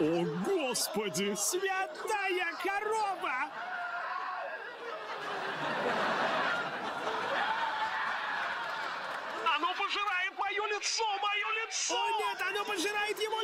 О, господи! Святая корова! Оно пожирает мое лицо, мое лицо! О нет, оно пожирает его!